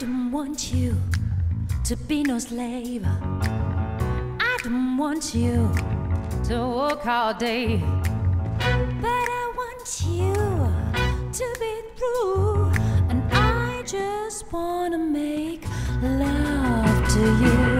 don't want you to be no slave. I don't want you to work all day. But I want you to be true. And I just wanna make love to you.